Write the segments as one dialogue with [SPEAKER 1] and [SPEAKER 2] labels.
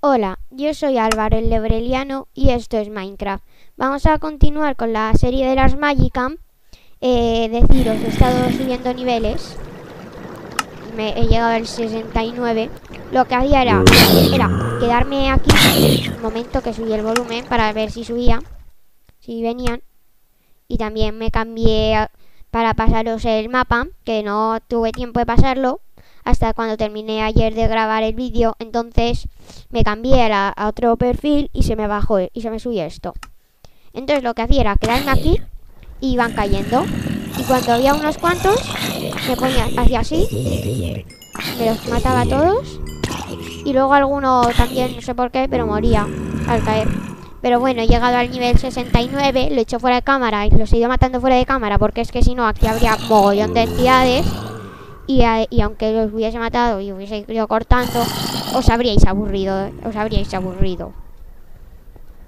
[SPEAKER 1] Hola, yo soy Álvaro el Lebreliano y esto es Minecraft. Vamos a continuar con la serie de las Magicam. Eh, deciros, he estado subiendo niveles. Me he llegado al 69. Lo que hacía era, era quedarme aquí un momento que subí el volumen para ver si subía, si venían. Y también me cambié para pasaros el mapa, que no tuve tiempo de pasarlo hasta cuando terminé ayer de grabar el vídeo. Entonces me cambié a, otro perfil y se me bajó y se me subió esto. Entonces lo que hacía era quedarme aquí y iban cayendo. Y cuando había unos cuantos, me ponía, hacía así, me los mataba a todos. Y luego alguno también, no sé por qué, pero moría al caer. Pero bueno, he llegado al nivel 69, lo he hecho fuera de cámara y los he ido matando fuera de cámara porque es que si no aquí habría mogollón de entidades y, aunque los hubiese matado y hubiese ido cortando, os habríais aburrido, os habríais aburrido.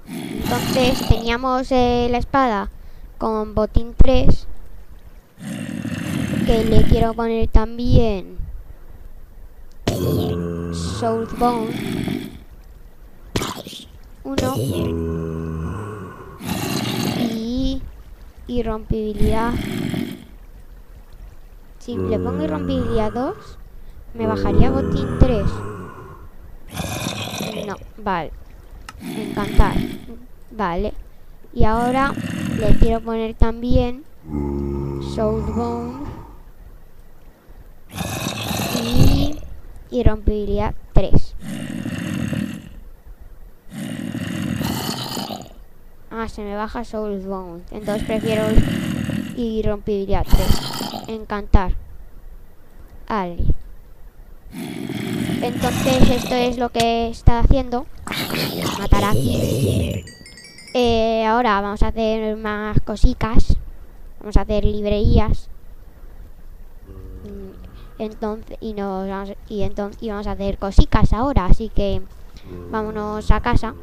[SPEAKER 1] Entonces teníamos eh, la espada con botín 3 que le quiero poner también Soulbone 1 y irrompibilidad si le pongo irrompibilidad 2 me bajaría botín 3 no, vale. Encantar vale. Y ahora le quiero poner también Soulbone y irrompibilidad 3 Ah, se me baja Soulbone. Entonces prefiero irrompibilidad 3. Encantar. Ali. Entonces esto es lo que está haciendo. Matar aquí. Eh, ahora vamos a hacer más cositas. Vamos a hacer librerías. Mm, entonces, y nos vamos, y entonces, y vamos a hacer cositas ahora. Así que vámonos a casa.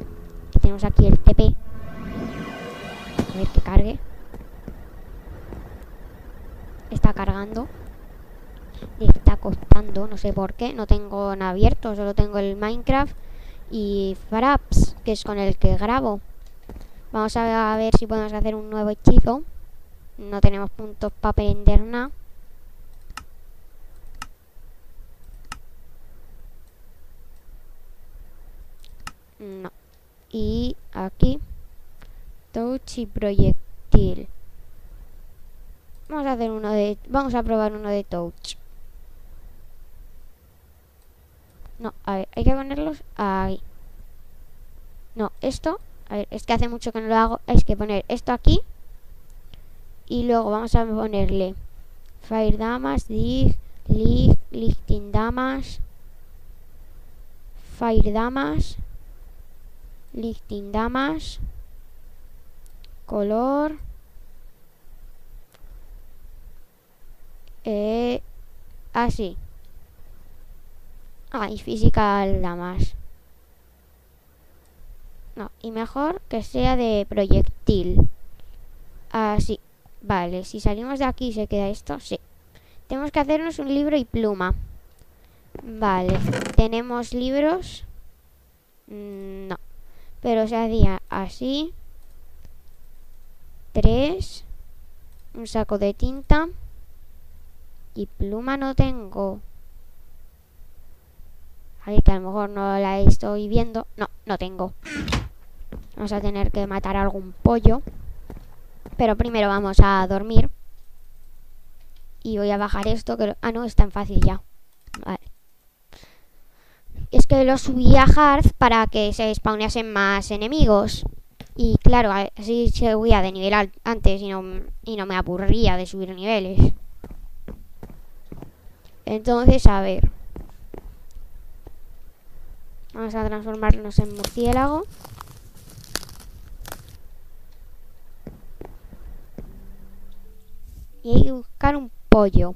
[SPEAKER 1] Tenemos aquí el TP. A ver que cargue. Está cargando. Y está costando, no sé por qué. No tengo nada abierto, solo tengo el Minecraft y Fraps, que es con el que grabo. Vamos a ver si podemos hacer un nuevo hechizo. No tenemos puntos para aprender nada. No. Y aquí touch y proyectil. Vamos a hacer uno de... Vamos a probar uno de touch. No, a ver, hay que ponerlos ahí. No, esto... A ver, es que hace mucho que no lo hago. Hay que poner esto aquí. Y luego vamos a ponerle... Fire Damas, Dig, Lig, Lifting Damas... Fire Damas... Lifting Damas color eh, así ah, y física la más. No, y mejor que sea de proyectil. Así vale, si salimos de aquí se queda esto, sí. Tenemos que hacernos un libro y pluma. Vale, tenemos libros mm, no. Pero se hacía así. 3, un saco de tinta y pluma no tengo. Ahí que a lo mejor no la estoy viendo. No, no tengo. Vamos a tener que matar algún pollo. Pero primero vamos a dormir. Y voy a bajar esto. Que... Ah, no, es tan fácil ya. Vale. Es que lo subí a Hard para que se spawneasen más enemigos. Y claro, así subía de nivel antes y no, y no me aburría de subir niveles. Entonces, a ver. Vamos a transformarnos en murciélago. Y buscar un pollo.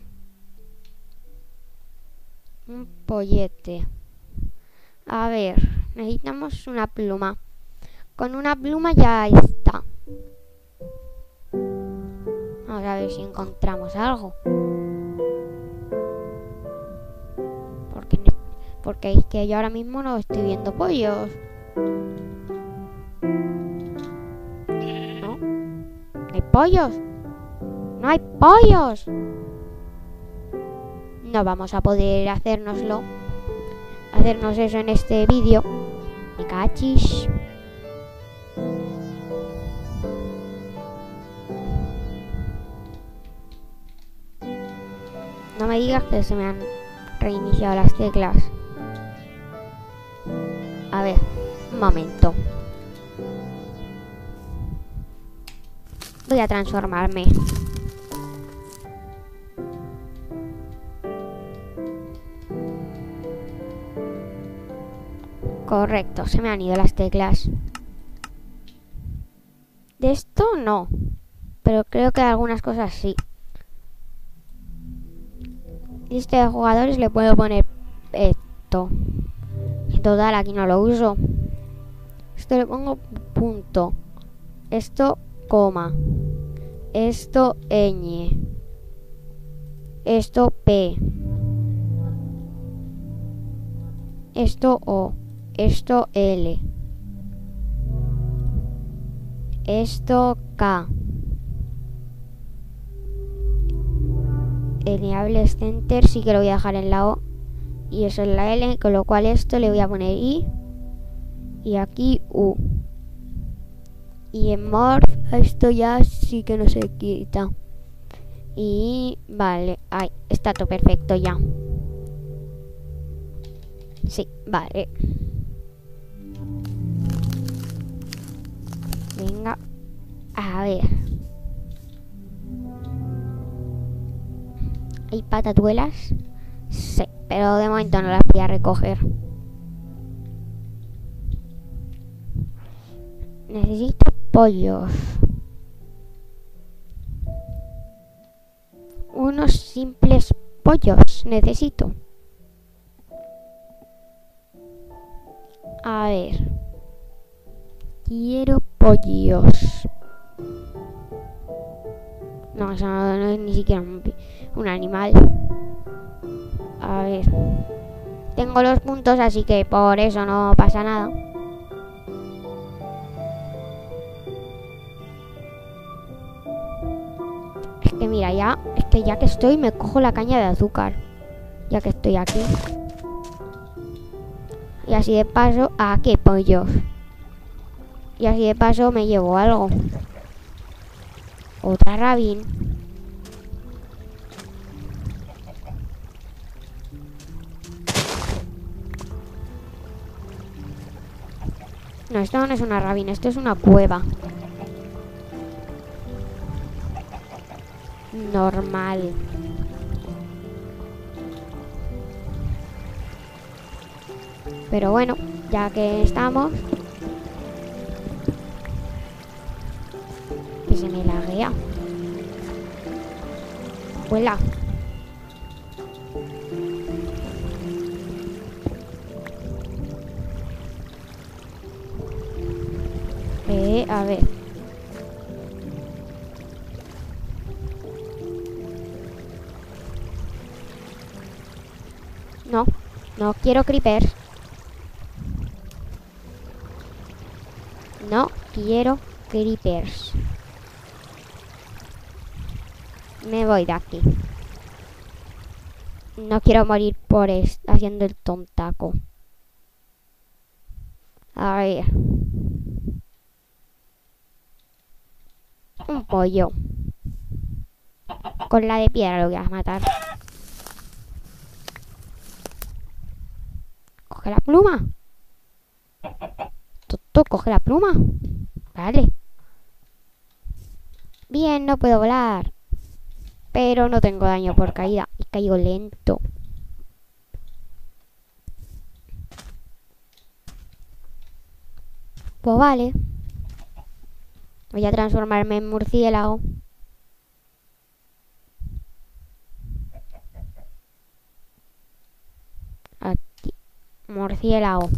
[SPEAKER 1] Un pollete. A ver, necesitamos una pluma. Con una pluma ya está. Vamos a ver si encontramos algo. Porque es que yo ahora mismo no estoy viendo pollos. ¿No? ¿No hay pollos? ¡No hay pollos! No vamos a poder hacérnoslo. Hacernos eso en este vídeo. Me cachis. No me digas que se me han reiniciado las teclas. A ver, un momento. Voy a transformarme. Correcto, se me han ido las teclas. De esto no, pero creo que algunas cosas sí. Lista de jugadores le puedo poner esto. En total aquí no lo uso. Esto le pongo punto. Esto coma. Esto ñ. Esto p. Esto o. Esto L. Esto K. El Center sí que lo voy a dejar en la O. Y eso es la L, con lo cual esto le voy a poner I. Y aquí U. Y en Morph esto ya sí que no se quita. Y vale, ahí está todo perfecto ya. Sí, vale. Venga. A ver. ¿Hay patatuelas? Sí, pero de momento no las voy a recoger. Necesito pollos. Unos simples pollos necesito. A ver. Quiero pollos. No, eso no, es ni siquiera un, animal. A ver. Tengo los puntos, así que por eso no pasa nada. Es que mira, ya, es que ya que estoy me cojo la caña de azúcar. Ya que estoy aquí. Y así de paso, ¿a qué pollos? Y así de paso me llevo algo. Otra rabin. Esto no es una rabin, esto es una cueva. Normal. Pero bueno, ya que estamos, se me laguea. Vuela. A ver. No, no quiero creepers. No quiero creepers. Me voy de aquí. No quiero morir por haciendo el tontaco. A ver. Un pollo. Con la de piedra lo voy a matar. Coge la pluma. Toto, coge la pluma. Vale. Bien, no puedo volar. Pero no tengo daño por caída. Y caigo lento. Pues vale. Voy a transformarme en murciélago. Aquí. Murciélago.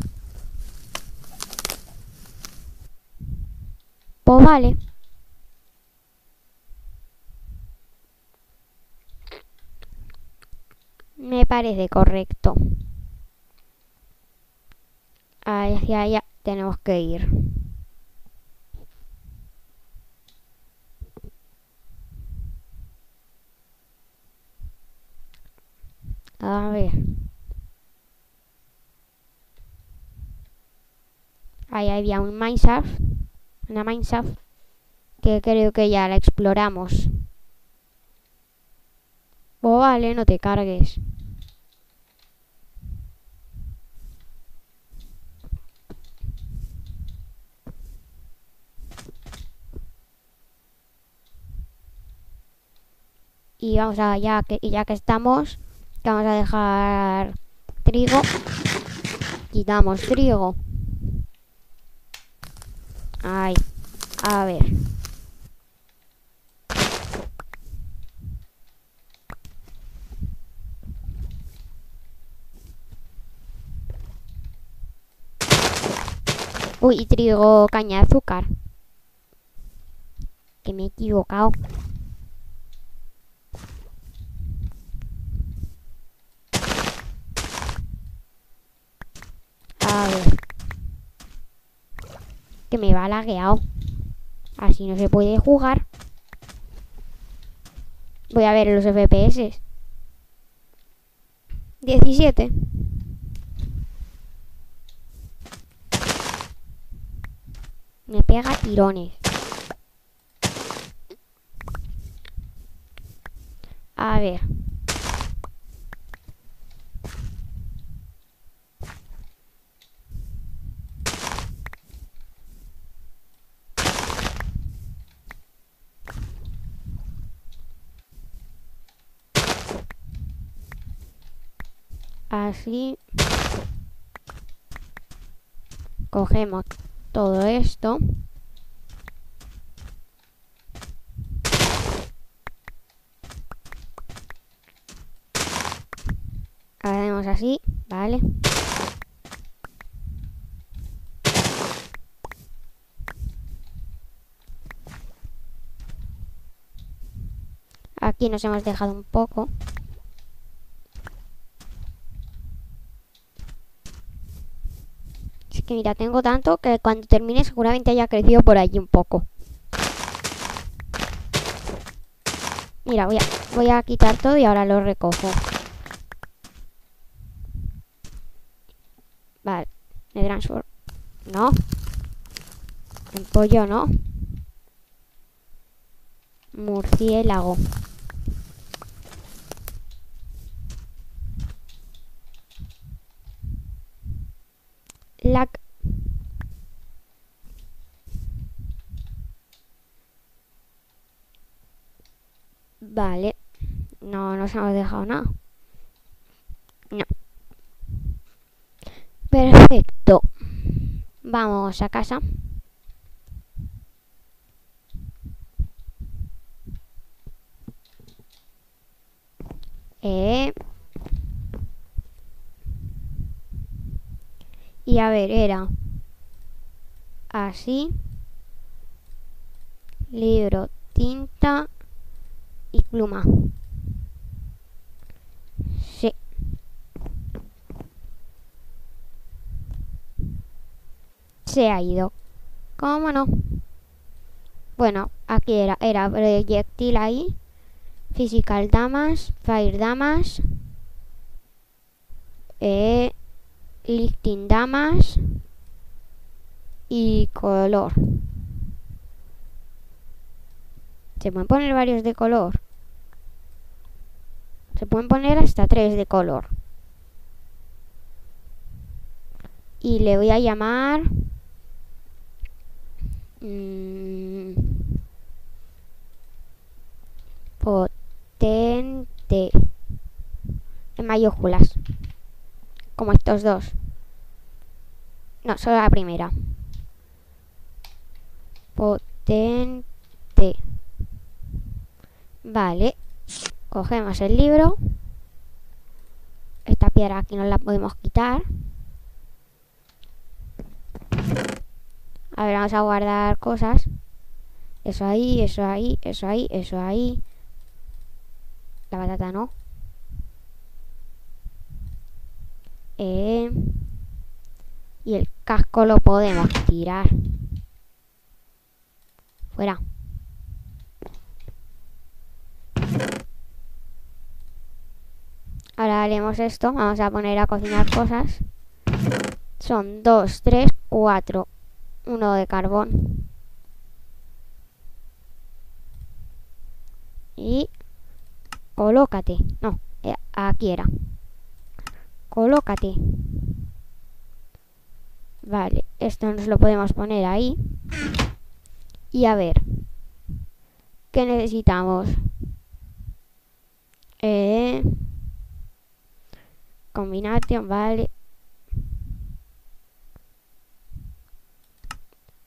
[SPEAKER 1] Pues vale. Me parece correcto. Hacia allá tenemos que ir. A ver. Ahí había un Mineshaft. Una Mineshaft. Que creo que ya la exploramos. Oh, vale, no te cargues. Y vamos a, ya que, ya que estamos, vamos a dejar trigo. Quitamos trigo. Ay, a ver. Uy, trigo caña de azúcar. Que me he equivocado. A ver. Que me va lagueado. Así no se puede jugar. Voy a ver los FPS. 17. Me pega tirones. A ver. Así. Cogemos todo esto. Hacemos así, vale. Aquí nos hemos dejado un poco. Que mira, tengo tanto que cuando termine seguramente haya crecido por allí un poco. Mira, voy a, voy a quitar todo y ahora lo recojo. Vale, me transformo. No. El pollo no. Murciélago. La... Vale. No nos hemos dejado nada. No. Perfecto. Vamos a casa. Eh. Y a ver, era así. Libro, tinta y pluma. Sí. Se ha ido. ¿Cómo no? Bueno, aquí era, era proyectil ahí. Physical Damas, Fire Damas. Eh, lifting damas y color. Se pueden poner varios de color. Se pueden poner hasta tres de color. Y le voy a llamar... Mmm, potente. En mayúsculas como estos dos. No, solo la primera. Potente. Vale. Cogemos el libro. Esta piedra aquí no la podemos quitar. A ver, vamos a guardar cosas. Eso ahí, eso ahí, eso ahí, eso ahí. La batata no. Y el casco lo podemos tirar. Fuera. Ahora haremos esto. Vamos a poner a cocinar cosas. Son dos, tres, cuatro. Uno de carbón. Y colócate. No, eh, aquí era. Colócate. Vale, esto nos lo podemos poner ahí. Y a ver. ¿Qué necesitamos? Eh, combination, vale.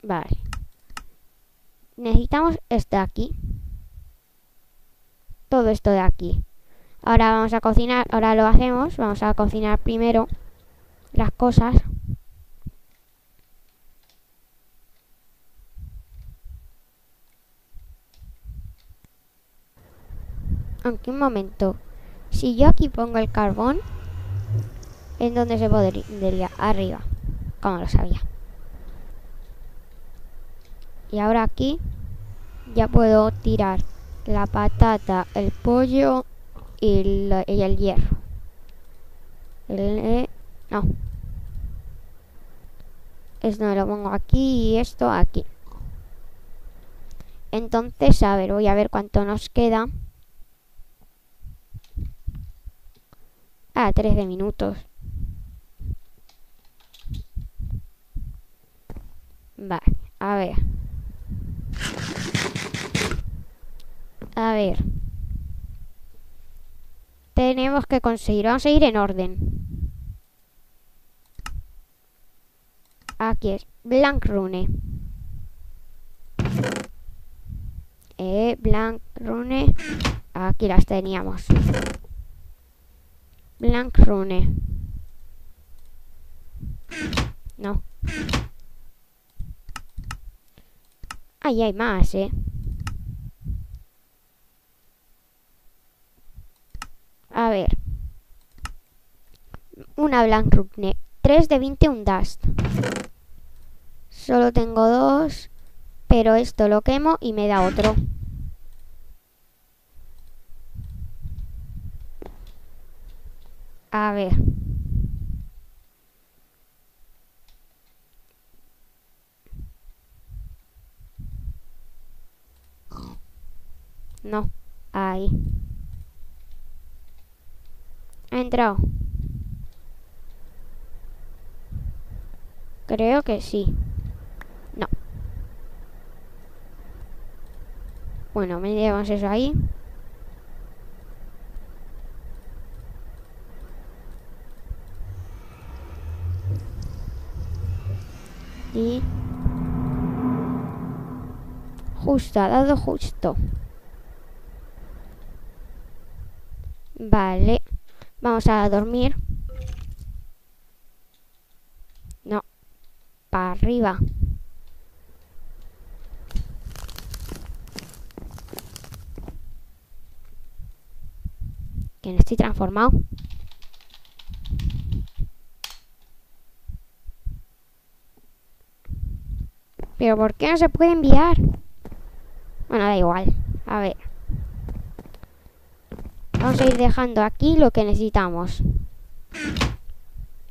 [SPEAKER 1] Vale. Necesitamos esto de aquí. Todo esto de aquí. Ahora vamos a cocinar, ahora lo hacemos. Vamos a cocinar primero las cosas. Aunque un momento. Si yo aquí pongo el carbón, ¿en dónde se podría? Arriba. Como lo sabía. Y ahora aquí ya puedo tirar la patata, el pollo y el, y el hierro. El, eh, no. Esto lo pongo aquí y esto aquí. Entonces, a ver, voy a ver cuánto nos queda. Ah, 13 minutos. Vale, a ver. A ver. Tenemos que conseguir. Vamos a ir en orden. Aquí es. Blank Rune. Eh, Blank Rune. Aquí las teníamos. Blank Rune. No. Ahí hay más, eh. A ver. Una Blank Rune. 3 de 20 un Dust. Solo tengo dos. Pero esto lo quemo y me da otro. A ver. No, ahí. Entrado. Creo que sí. No. Bueno, me llevamos eso ahí. Y... Justo, ha dado justo. Vale. Vamos a dormir. No. Para arriba. Que no estoy transformado. Pero ¿por qué no se puede enviar? Bueno, da igual. A ver. Vamos a ir dejando aquí lo que necesitamos.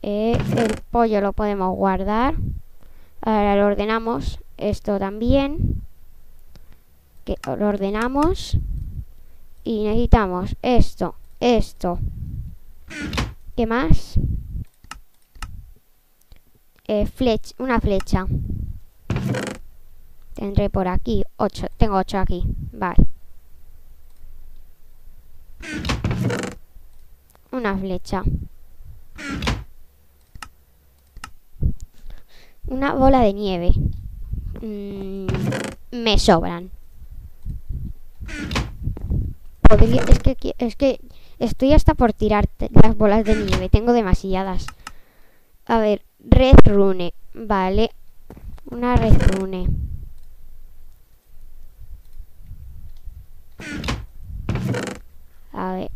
[SPEAKER 1] Eh, el pollo lo podemos guardar. Ahora lo ordenamos. Esto también. Que lo ordenamos. Y necesitamos esto, esto. ¿Qué más? Eh, flech, una flecha. Tendré por aquí 8. Tengo 8 aquí. Vale. Una flecha. Una bola de nieve. Mm, me sobran. es que es que estoy hasta por tirar las bolas de nieve. Tengo demasiadas. A ver, red rune. Vale. Una red rune. A ver,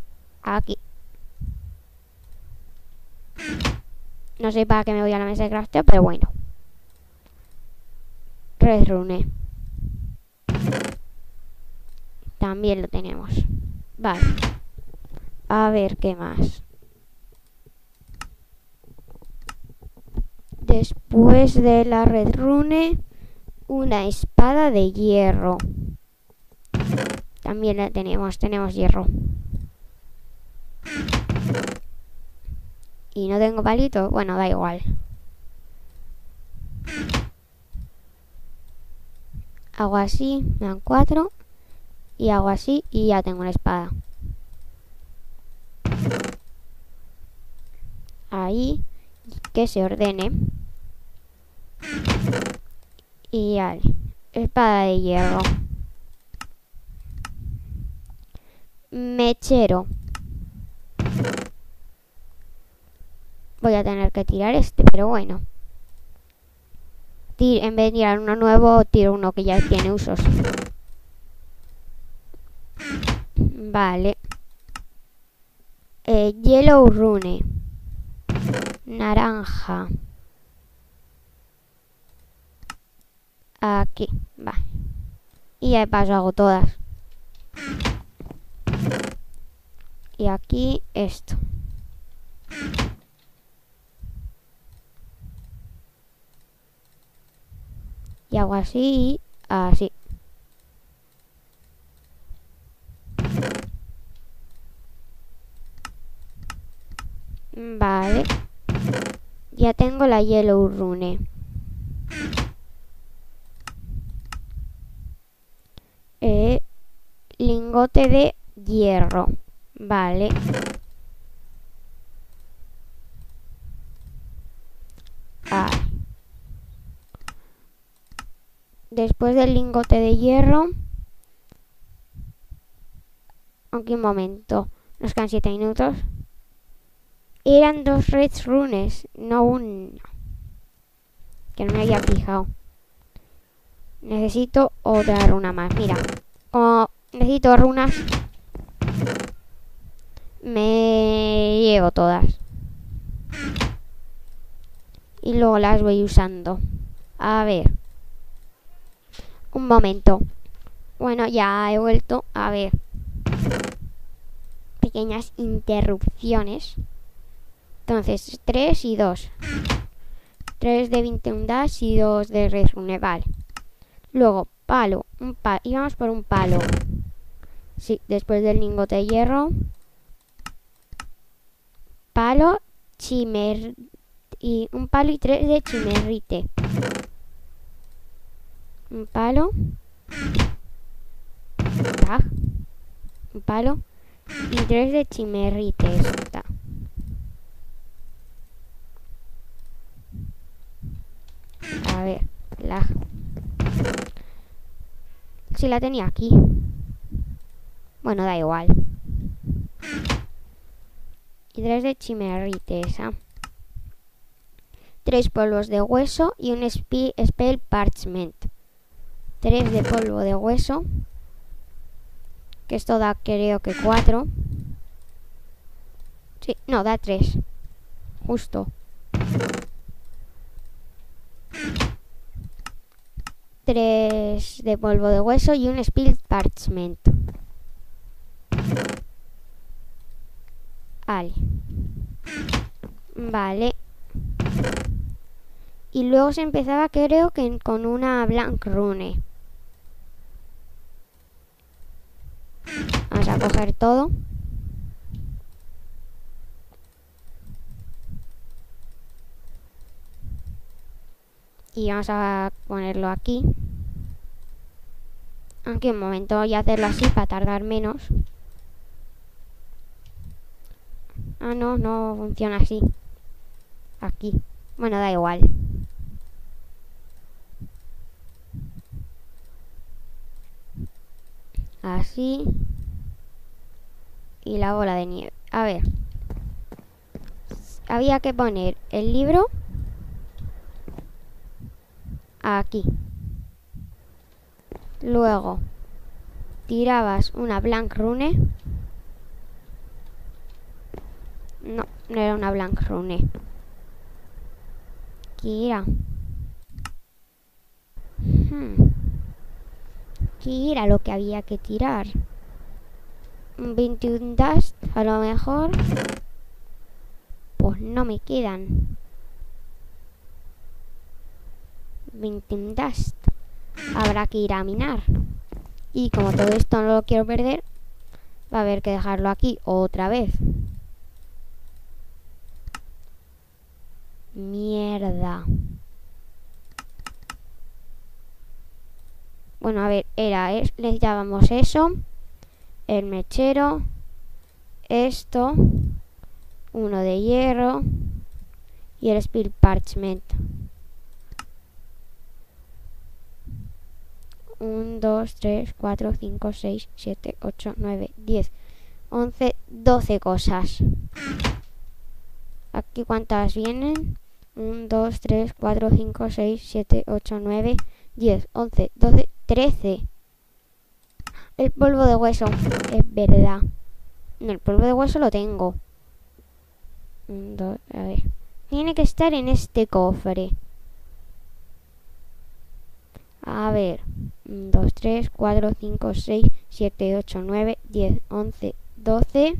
[SPEAKER 1] aquí. No sé para qué me voy a la mesa de crafteo, pero bueno. Red Rune. También lo tenemos. Vale. A ver qué más. Después de la red rune, una espada de hierro. También la tenemos, tenemos hierro. Y no tengo palito, bueno, da igual. Hago así, me dan cuatro. Y hago así y ya tengo una espada. Ahí, que se ordene. Y ya, espada de hierro. Mechero. Voy a tener que tirar este, pero bueno. en vez de tirar uno nuevo, tiro uno que ya tiene usos. Vale. Eh, yellow Rune. Naranja. Aquí, va. Y ahí paso hago todas. Y aquí esto. Y hago así así. Vale. Ya tengo la Yellow Rune. Eh, lingote de hierro. Vale. Ah. Después del lingote de hierro. Aunque un momento. Nos quedan 7 minutos. Eran dos red runes, no un... Que no me había fijado. Necesito otra runa más. Mira, como necesito runas, me llevo todas. Y luego las voy usando. A ver. Un momento. Bueno, ya he vuelto. A ver. Pequeñas interrupciones. Entonces, 3 y 2. 3 de 21 dash y 2 de resune, vale. Luego, palo, un palo. Y vamos por un palo. Sí, después del lingote de hierro. Palo, chimer... Y un palo y 3 de chimerrite. Un palo. Un palo. Y 3 de chimerrite. Está. A ver, la... Si la tenía aquí. Bueno, da igual. Y tres de chimerrite esa. Tres polvos de hueso y un spell parchment. Tres de polvo de hueso. Que esto da creo que cuatro. Sí, no, da tres. Justo. 3 de polvo de hueso y un spill parchment. Vale. Vale. Y luego se empezaba creo que con una blank rune. Vamos a coger todo. y vamos a ponerlo aquí. Aunque un momento y hacerlo así para tardar menos. Ah no, no funciona así. Aquí. Bueno, da igual así y la bola de nieve a ver había que poner el libro aquí. Luego tirabas una blank rune. No, no era una blank rune. ¿Qué. ¿Qué era lo que había que tirar? 21 dust, a lo mejor. Pues no me quedan. 21 dust. Habrá que ir a minar. Y como todo esto no lo quiero perder, va a haber que dejarlo aquí otra vez. Mierda. Bueno, a ver, era, es, necesitábamos eso, el mechero, esto, uno de hierro y el spill parchment. 1, 2, 3, 4, 5, 6, 7, 8, 9, 10, 11, 12 cosas. Aquí cuántas vienen? 1, 2, 3, 4, 5, 6, 7, 8, 9, 10, 11, 12, 13. El polvo de hueso, es verdad. No, el polvo de hueso lo tengo. 1, 2, a ver. Tiene que estar en este cofre. A ver. 1, 2, 3, 4, 5, 6, 7, 8, 9, 10, 11, 12.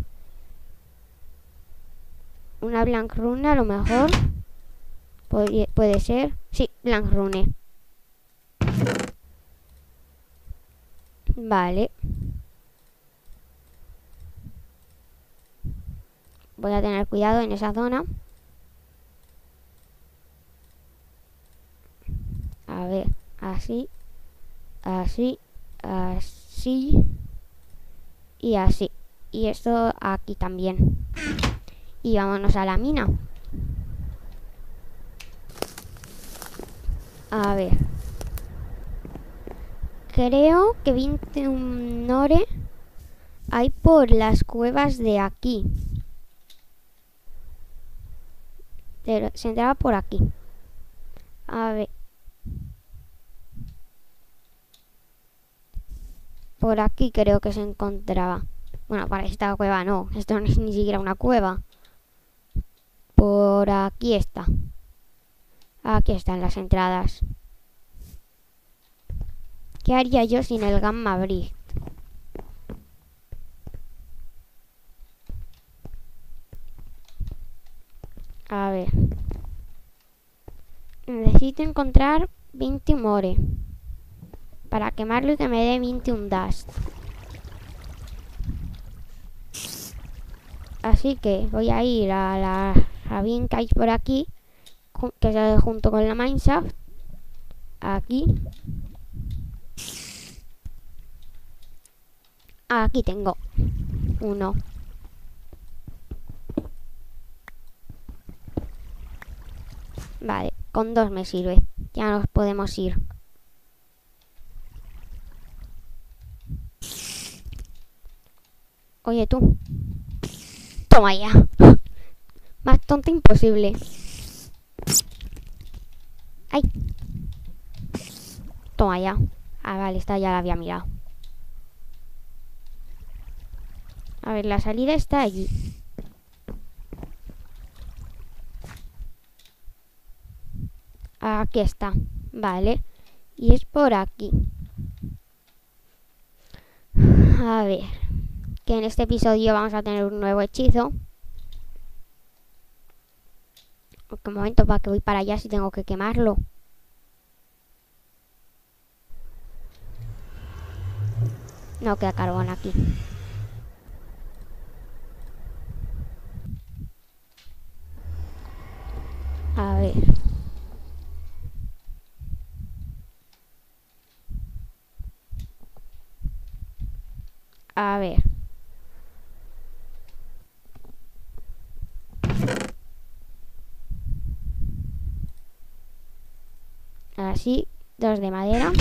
[SPEAKER 1] Una blank rune a lo mejor. Puede, puede ser. Sí, blank rune. Vale. Voy a tener cuidado en esa zona. A ver, así, así, así y así. Y esto aquí también. Y vámonos a la mina. A ver. Creo que 21 Nore hay por las cuevas de aquí. Se entraba por aquí. A ver. Por aquí creo que se encontraba. Bueno, para esta cueva no. Esto no es ni siquiera una cueva. Por aquí está. Aquí están las entradas. ¿Qué haría yo sin el Gamma Brick? A ver. Necesito encontrar 20 more. Para quemarlo y que me dé 21 dust. Así que voy a ir a la Ravine que hay por aquí. Que sale junto con la Mineshaft. Aquí. Aquí tengo uno. Vale, con dos me sirve. Ya nos podemos ir. Oye tú. Toma ya. Más tonto imposible. Ay. Toma ya. Ah, vale, esta ya la había mirado. A ver, la salida está allí. Aquí está. Vale. Y es por aquí. A ver. Que en este episodio vamos a tener un nuevo hechizo. Un momento para que voy para allá si tengo que quemarlo. No queda carbón aquí. A ver. A ver. Así, dos de madera.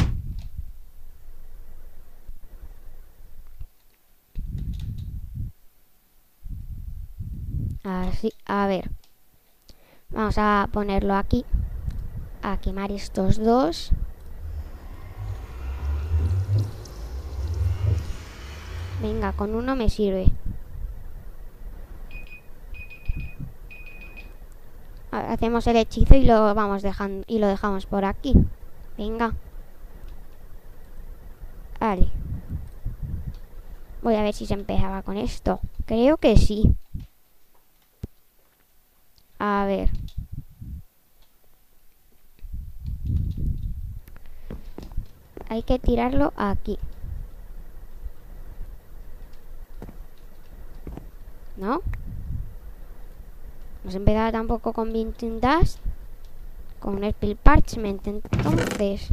[SPEAKER 1] Así, a ver. Vamos a ponerlo aquí. A quemar estos dos. Venga, con uno me sirve. Hacemos el hechizo y lo vamos dejando y lo dejamos por aquí. Venga. Vale. Voy a ver si se empezaba con esto. Creo que sí. A ver. Hay que tirarlo aquí. ¿No? Se empezaba tampoco con Vinting Dust. Con el Parchment, entonces.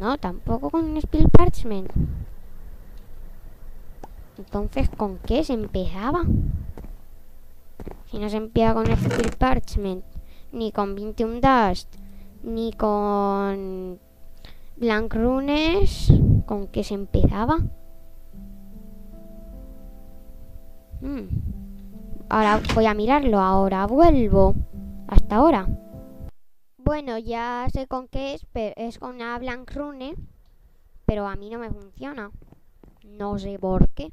[SPEAKER 1] No, tampoco con Spill Parchment. Entonces, ¿con qué se empezaba? Si no se empieza con Spill Parchment, ni con 21 Dust, ni con Blank Runes, ¿con qué se empezaba? Hmm. Ahora voy a mirarlo, ahora vuelvo. Hasta ahora. Bueno, ya sé con qué es, pero es con una Blank Rune, pero a mí no me funciona. No sé por qué.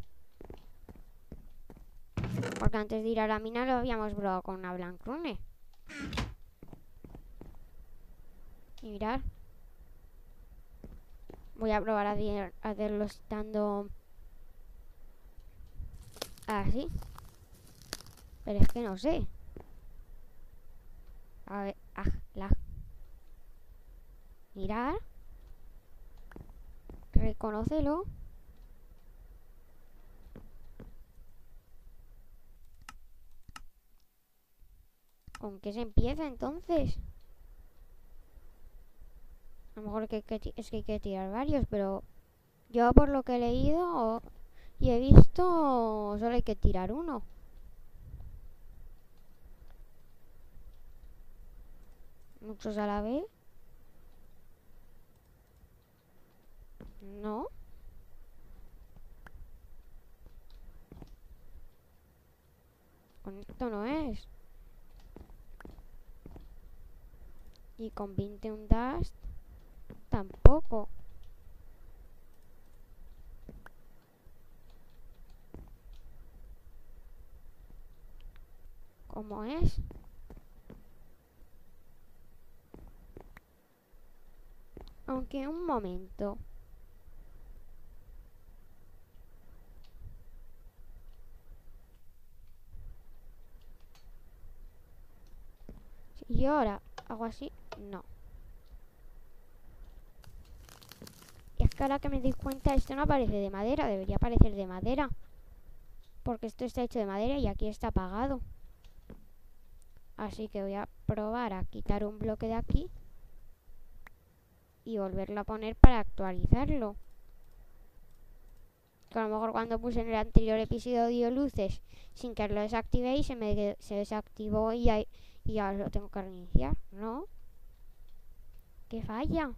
[SPEAKER 1] Porque antes de ir a la mina lo habíamos probado con una Blank Rune. Y mirar. Voy a probar a hacerlo estando así. Pero es que no sé. A ver, la. Mirar. Reconócelo. ¿Con qué se empieza entonces? A lo mejor es que hay que tirar varios, pero yo por lo que he leído y he visto, solo hay que tirar uno. Muchos a la vez. No. Con esto no es. Y con 21 Dust tampoco. ¿Cómo es? Aunque un momento. Y ahora hago así, no. que ahora que me di cuenta esto no aparece de madera, debería aparecer de madera. Porque esto está hecho de madera y aquí está apagado. Así que voy a probar a quitar un bloque de aquí. Y volverlo a poner para actualizarlo. Que a lo mejor cuando puse en el anterior episodio luces sin que lo desactivéis se me se desactivó y, y ahora lo tengo que reiniciar. ¿No? ¿Qué falla?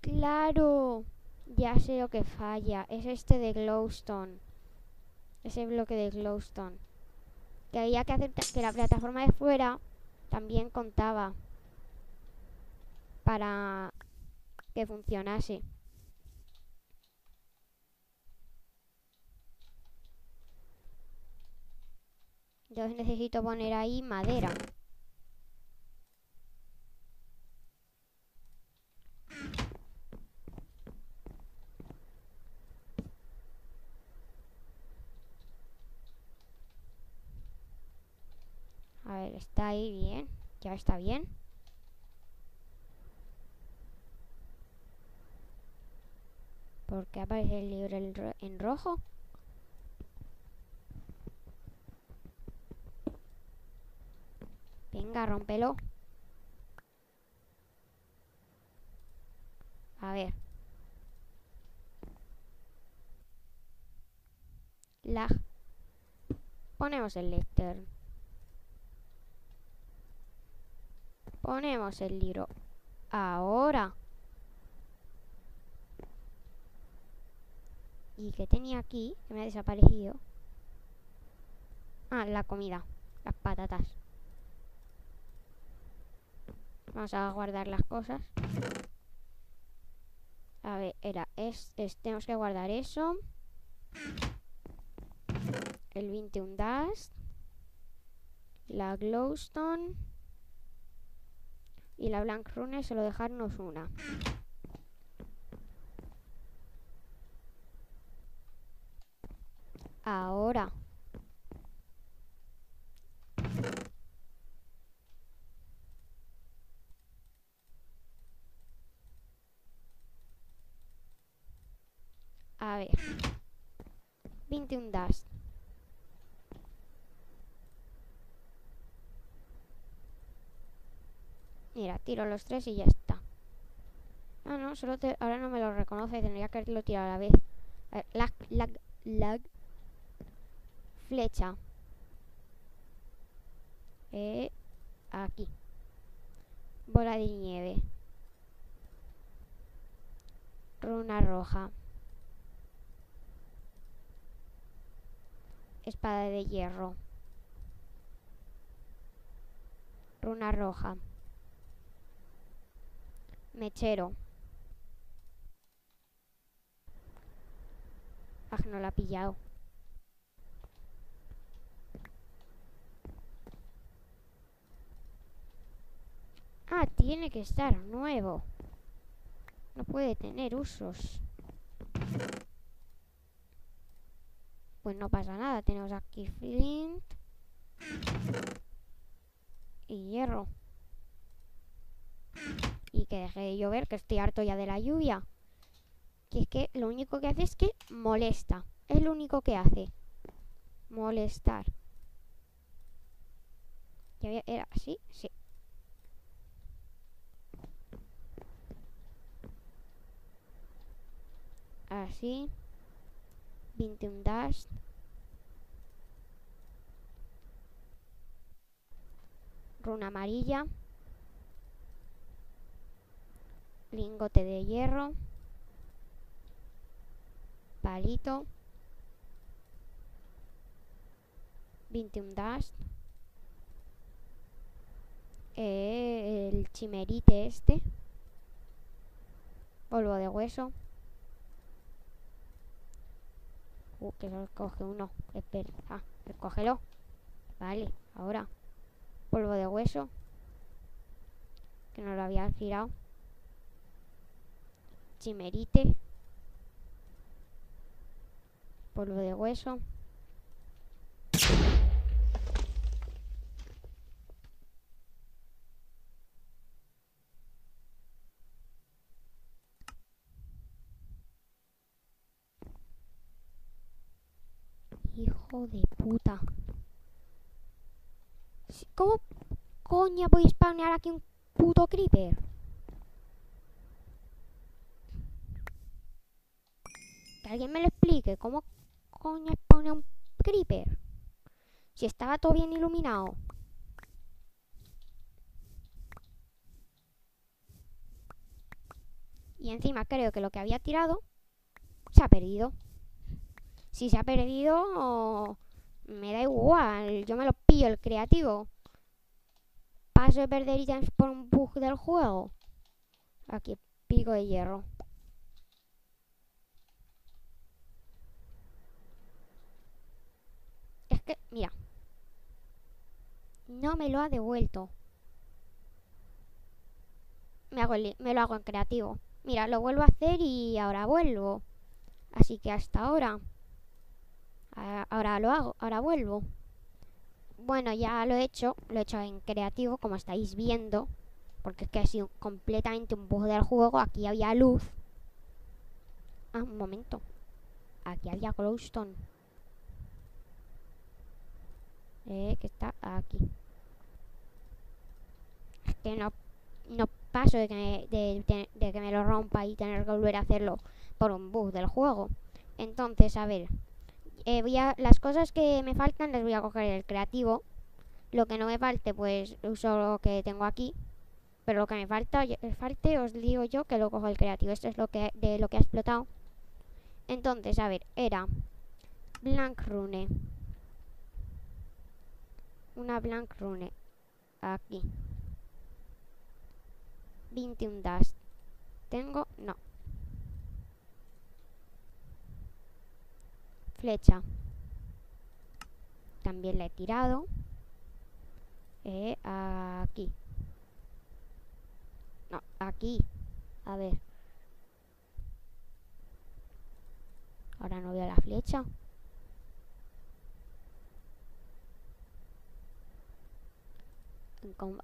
[SPEAKER 1] Claro, ya sé lo que falla. Es este de Glowstone. Ese bloque de Glowstone. Que había que hacer que la plataforma de fuera también contaba para que funcionase. Entonces necesito poner ahí madera. está ahí bien. Ya está bien. ¿Por qué aparece el libro en rojo? Venga, rómpelo. A ver. La. Ponemos el lector. Ponemos el libro ahora. ¿Y qué tenía aquí? Que me ha desaparecido. Ah, la comida. Las patatas. Vamos a guardar las cosas. A ver, era, es, tenemos que guardar eso. El 21 Dust. La Glowstone. Y la Blank Rune solo dejarnos una. Ahora. A ver. 21 Dust. Mira, tiro los tres y ya está. Ah, no, solo te, ahora no me lo reconoce. Tendría que haberlo tirado a la vez. A ver, lag, lag, lag. Flecha. Eh, aquí. Bola de nieve. Runa roja. Espada de hierro. Runa roja. Mechero. Ah, no la ha pillado. Ah, tiene que estar nuevo. No puede tener usos. Pues no pasa nada. Tenemos aquí flint. Y hierro. Y que deje de llover, que estoy harto ya de la lluvia. Que es que lo único que hace es que molesta. Es lo único que hace. Molestar. ¿Era así? Sí. Así 21 dust runa amarilla. Lingote de hierro. Palito. 21 dust eh, el chimerite este. Polvo de hueso Uh, que solo coge uno. Espera. Ah, recógelo. Vale, ahora. Polvo de hueso. Que no lo había girado. Chimerite. Polvo de hueso. De puta. ¿Cómo coña voy a spawnear aquí un puto creeper? Que alguien me lo explique. ¿Cómo coña spawnea un creeper? Si estaba todo bien iluminado. Y encima creo que lo que había tirado se ha perdido. Si se ha perdido, me da igual. Yo me lo pillo el creativo. Paso de perder ítems por un bug del juego. Aquí, pico de hierro. Es que, mira. No me lo ha devuelto. Me, lo hago en creativo. Mira, lo vuelvo a hacer y ahora vuelvo. Así que hasta ahora. Ahora lo hago, ahora vuelvo. Bueno, ya lo he hecho, lo he hecho en creativo, como estáis viendo. Porque es que ha sido completamente un bug del juego. Aquí había luz. Ah, un momento. Aquí había glowstone. Eh, que está aquí. Es que no, no paso de que, de, de que me lo rompa y tener que volver a hacerlo por un bug del juego. Entonces, a ver, eh, voy a, las cosas que me faltan les voy a coger el creativo. Lo que no me falte, pues uso lo que tengo aquí. Pero lo que me falta, falte, os digo yo que lo cojo el creativo. Esto es lo que de lo que ha explotado. Entonces, a ver, era Blank Rune. Una Blank Rune. Aquí. 21 dust. Tengo... No. Flecha. También la he tirado. Eh, aquí. No, aquí. A ver. Ahora no veo la flecha.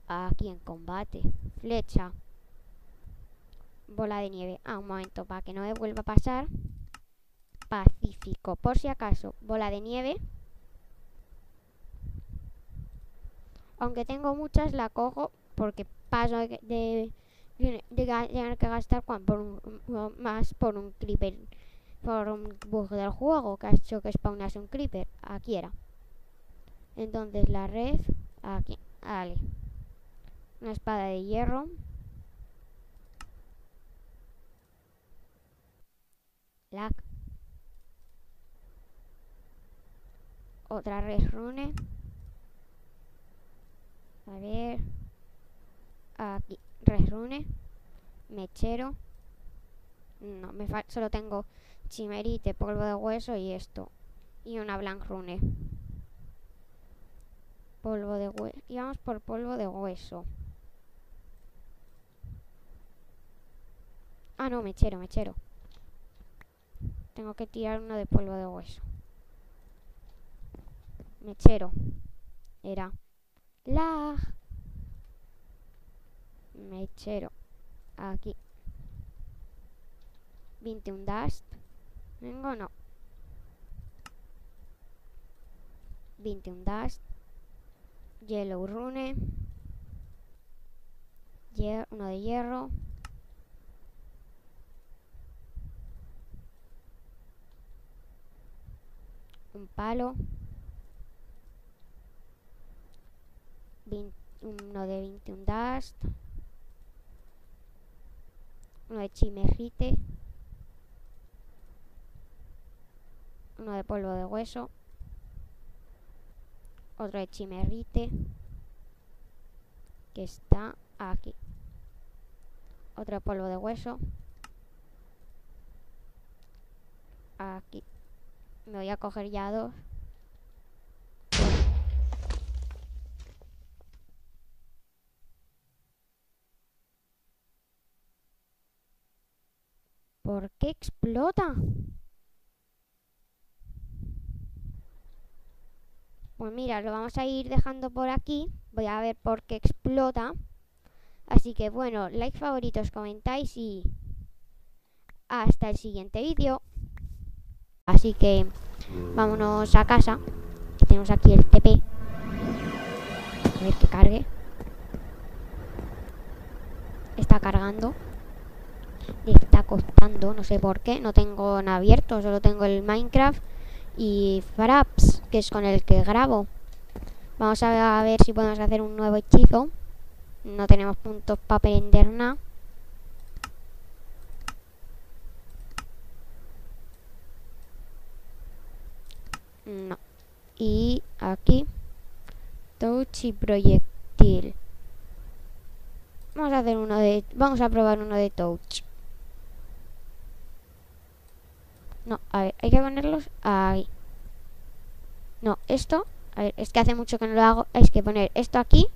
[SPEAKER 1] aquí en combate. Flecha. Bola de nieve. Ah, un momento, para que no me vuelva a pasar. Pacífico. Por si acaso, bola de nieve. Aunque tengo muchas, la cojo porque paso de, de, tener que gastar por un, más por un creeper. Por un bug del juego que ha hecho que spawnase un creeper. Aquí era. Entonces la red. Aquí. Vale. Una espada de hierro. Lag. Otra red rune. A ver. Aquí. Red rune. Mechero. No, me solo tengo chimerite, polvo de hueso y esto. Y una blank rune. Polvo de hueso. Y vamos por polvo de hueso. Ah, no, mechero, mechero. Tengo que tirar uno de polvo de hueso. Mechero. Era. Lag. Mechero. Aquí. 21 dust. Vengo, no. 21 dust. Yellow rune. uno de hierro. Un palo. Uno de 21 dust. Uno de chimerrite. Uno de polvo de hueso. Otro de chimerrite que está aquí. Otro polvo de hueso. Aquí. Me voy a coger ya dos ¿Por qué explota? Pues mira, lo vamos a ir dejando por aquí. Voy a ver por qué explota. Así que bueno, like, favoritos, comentáis y hasta el siguiente vídeo. Así que vámonos a casa. tenemos aquí el TP. A ver que cargue. Está cargando. Está costando, no sé por qué. No tengo nada abierto, solo tengo el Minecraft y Fraps, que es con el que grabo. Vamos a ver si podemos hacer un nuevo hechizo. No tenemos puntos para aprender nada. No. Y aquí, touch y proyectil. Vamos a hacer uno de... Vamos a probar uno de touch. No, a ver, hay que ponerlos ahí. No, esto, a ver, es que hace mucho que no lo hago. Hay que poner esto aquí.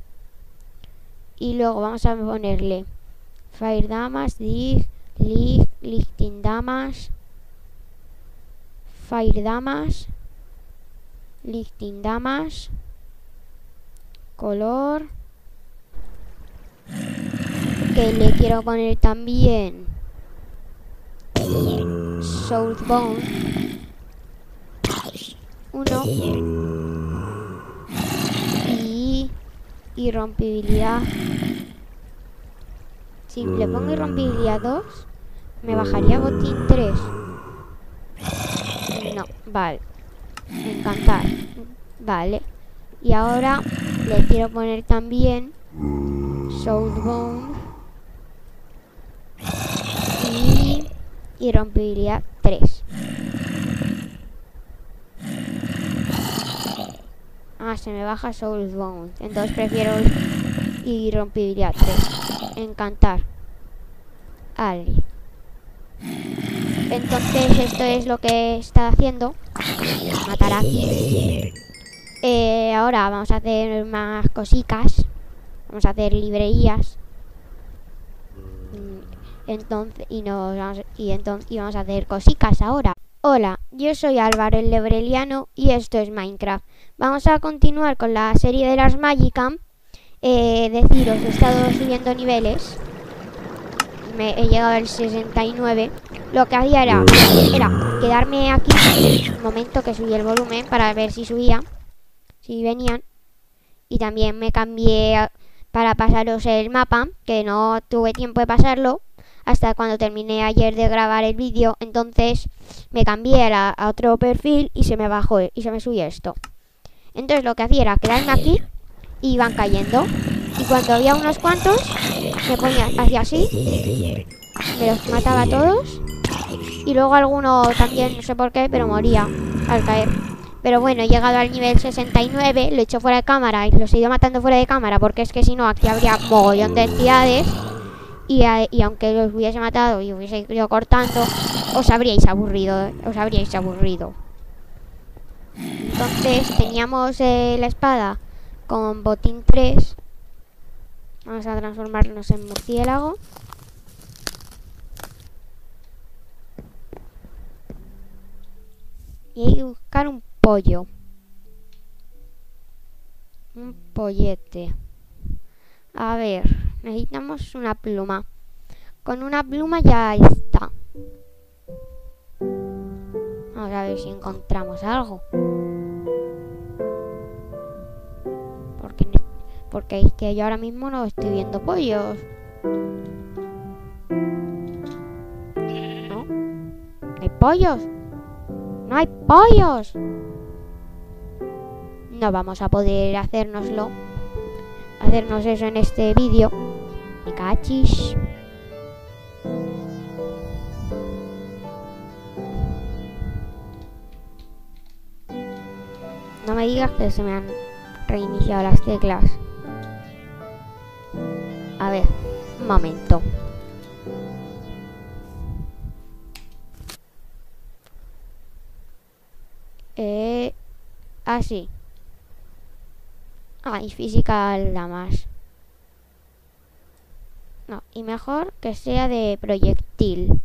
[SPEAKER 1] Y luego vamos a ponerle Fire Damas, Dig, Lig, Lifting Damas, Fire Damas, Lifting Damas, color. Que le quiero poner también Soulbone. Uno. Y irrompibilidad. Si le pongo irrompibilidad 2, me bajaría botín 3. No, vale. Encantar. Vale. Y ahora le quiero poner también Soulbone. Y irrompibilidad 3. Ah, se me baja Soul's Bone. Entonces prefiero irrompibilidad 3. Encantar. Vale. Entonces esto es lo que está haciendo. Matará. Eh, ahora vamos a hacer más cositas. Vamos a hacer librerías. Entonces, y nos vamos, y entonces y vamos a hacer cositas ahora. Hola, yo soy Álvaro el Lebreliano y esto es Minecraft. Vamos a continuar con la serie de las Magicam. Eh, deciros, he estado subiendo niveles. Me he llegado al 69. Lo que hacía era, era quedarme aquí un momento que subí el volumen para ver si subía, si venían. Y también me cambié para pasaros el mapa, que no tuve tiempo de pasarlo hasta cuando terminé ayer de grabar el vídeo. Entonces me cambié a, otro perfil y se me bajó y se me subió esto. Entonces lo que hacía era quedarme aquí y iban cayendo. Y cuando había unos cuantos, me ponía hacia así, me los mataba a todos. Y luego alguno también, no sé por qué, pero moría al caer. Pero bueno, he llegado al nivel 69, lo he hecho fuera de cámara y los he ido matando fuera de cámara porque es que si no aquí habría mogollón de entidades y, aunque los hubiese matado y hubiese ido cortando, os habríais aburrido, os habríais aburrido. Entonces teníamos eh, la espada con botín 3. Vamos a transformarnos en murciélago. Y hay que buscar un pollo. Un pollete. A ver, necesitamos una pluma. Con una pluma ya está. Vamos a ver si encontramos algo. Porque, porque es que yo ahora mismo no estoy viendo pollos. ¿No? ¿Hay pollos? ¡No hay pollos! No vamos a poder hacérnoslo. Hacernos eso en este vídeo. Me cachis. No me digas que se me han reiniciado las teclas. A ver, un momento. Eh, así. Ah, y física la más. Y mejor que sea de proyectil.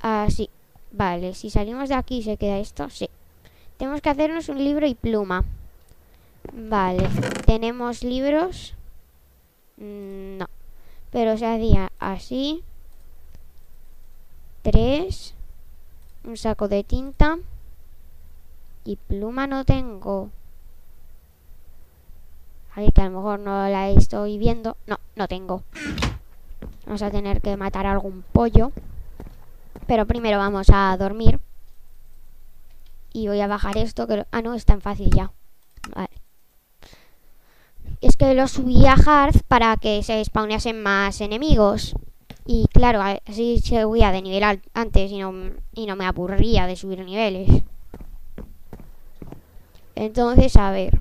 [SPEAKER 1] Así. Vale, si salimos de aquí se queda esto, sí. Tenemos que hacernos un libro y pluma. Vale, tenemos libros. Mm, no, pero se hacía así. Tres. Un saco de tinta. Y pluma no tengo. Ahí que a lo mejor no la estoy viendo. No, no tengo. Vamos a tener que matar algún pollo. Pero primero vamos a dormir. Y voy a bajar esto, que... Ah, no, es tan fácil ya. Vale. Es que lo subí a Hearth para que se spawneasen más enemigos. Y claro, así subía de nivel antes y no, y no me aburría de subir niveles. Entonces, a ver.